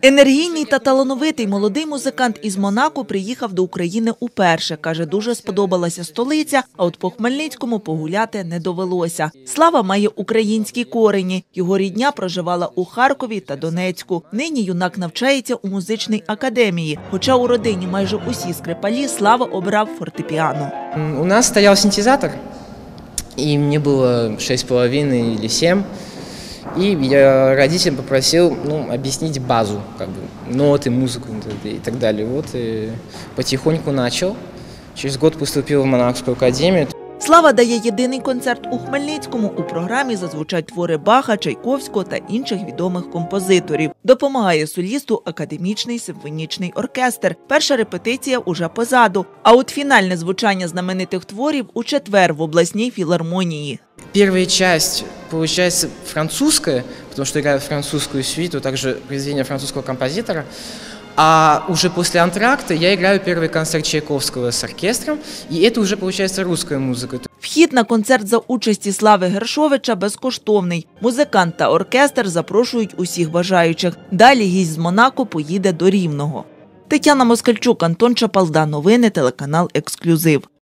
Енергійний та талановитий молодий музикант із Монако приїхав до України уперше. Каже, дуже сподобалася столиця, а от по Хмельницькому погуляти не довелося. Слава має українські корені. Його рідня проживала у Харкові та Донецьку. Нині юнак навчається у музичній академії. Хоча у родині майже усі скрипалі Слава обрав фортепіано. У нас стоял синтезатор, было шесть с половиной или семь. И я родителям попросил ну, объяснить базу, как бы, ноты, музыку и так далее. Вот и потихоньку начал. Через год поступил в Монахскую академию. Слава дає єдиний концерт у Хмельницькому. У програмі зазвучать твори Баха, Чайковського та інших відомих композиторів. Допомагає солісту академічний симфонічний оркестр. Перша репетиція уже позаду. А от фінальне звучання знаменитих творів у четвер в обласній філармонії. Первая часть получается французская, потому что играю французскую свиту, также произведение французского композитора. А уже после антракта я играю первый концерт Чайковского с оркестром, и это уже получается русская музыка. Вхід на концерт за участі Слави Гершовича безкоштовний. Музикант та оркестр запрошують усіх бажаючих. Далі гість з Монако поїде до Рівного. Тетяна Москальчук, Антон Чапалда. Новини телеканал Ексклюзив.